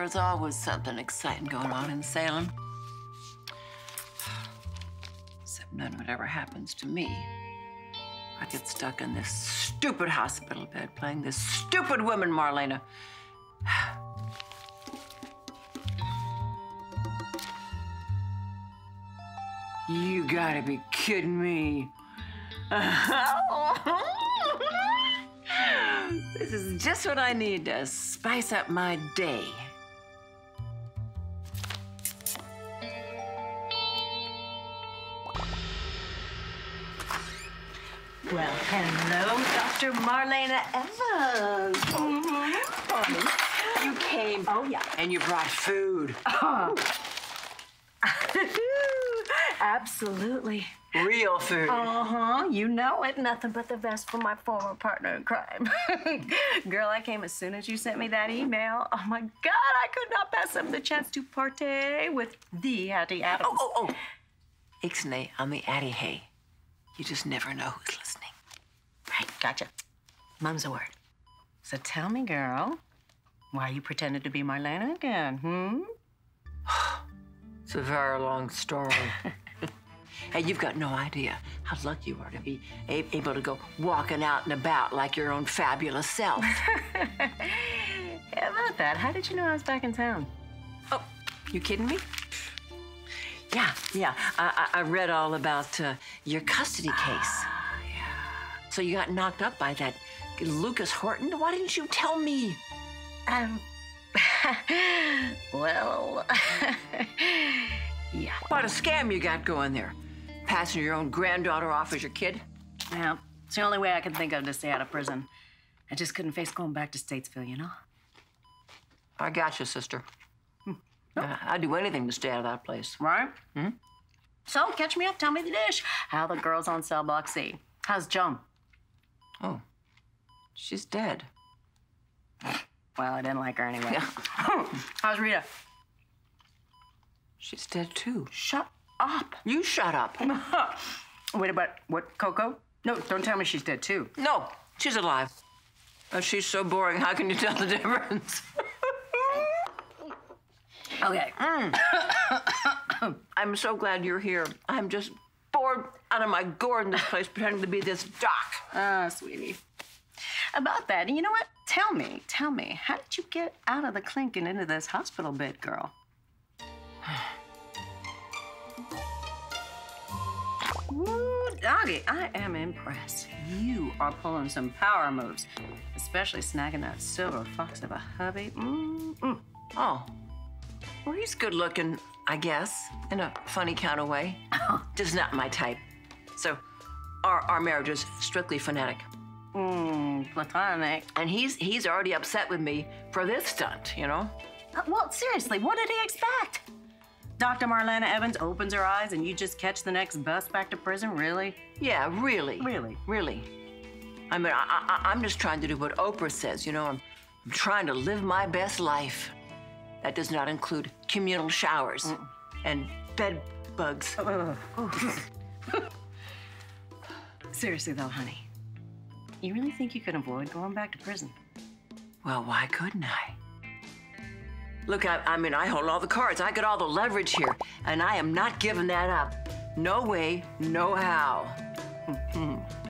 There's always something exciting going on in Salem. Except none of it ever happens to me. I get stuck in this stupid hospital bed playing this stupid woman, Marlena. You gotta be kidding me. this is just what I need to spice up my day. Well, hello, Dr. Marlena Evans. Mm-hmm. You came. Oh, yeah. And you brought food. Absolutely. Real food. Uh huh. You know it. Nothing but the best for my former partner in crime. Girl, I came as soon as you sent me that email. Oh my God, I could not pass up the chance to partay with the Hattie Adams. Oh, oh, oh. Ixnay on the Addie Hay. You just never know who's listening. Right, gotcha. Mum's a word. So tell me, girl, why you pretended to be Marlena again, hmm? It's a very long story. hey, you've got no idea how lucky you are to be able to go walking out and about like your own fabulous self. Yeah, about that. How did you know I was back in town? oh, you kidding me? Yeah, yeah. I, I, I read all about uh, your custody case. So you got knocked up by that Lucas Horton? Why didn't you tell me? Um, well, yeah. What a scam you got going there. Passing your own granddaughter off as your kid? Yeah, it's the only way I can think of to stay out of prison. I just couldn't face going back to Statesville, you know? I got you, sister. Uh, I'd do anything to stay out of that place. Right? Hmm? So, catch me up, tell me the dish. How the girls on cell block C? How's Joan? Oh, she's dead. Well, I didn't like her anyway. How's Rita? She's dead too. Shut up. You shut up. Wait, but what, Coco? No, don't tell me she's dead too. No, she's alive. Oh, she's so boring. How can you tell the difference? Okay. Mm. I'm so glad you're here. I'm just bored out of my gourd in this place pretending to be this doc. Ah, sweetie. About that, you know what? Tell me, tell me, how did you get out of the clink and into this hospital bed, girl? Ooh, doggy, I am impressed. You are pulling some power moves, especially snagging that silver fox of a hubby. Mm-mm. Oh. Well, he's good looking, I guess, in a funny kind of way. Just not my type. So, our, our marriage is strictly phonetic. Mm, platonic. And he's he's already upset with me for this stunt, you know? Uh, Well, seriously, what did he expect? Dr. Marlena Evans opens her eyes and you just catch the next bus back to prison? Really? Yeah, really. Really? Really. I mean, I, I, I'm just trying to do what Oprah says, you know? I'm, I'm trying to live my best life. That does not include communal showers and bed bugs. Seriously, though, honey, you really think you can avoid going back to prison? Well, why couldn't I? Look, I, I mean, I hold all the cards. I got all the leverage here, and I am not giving that up. No way, no how.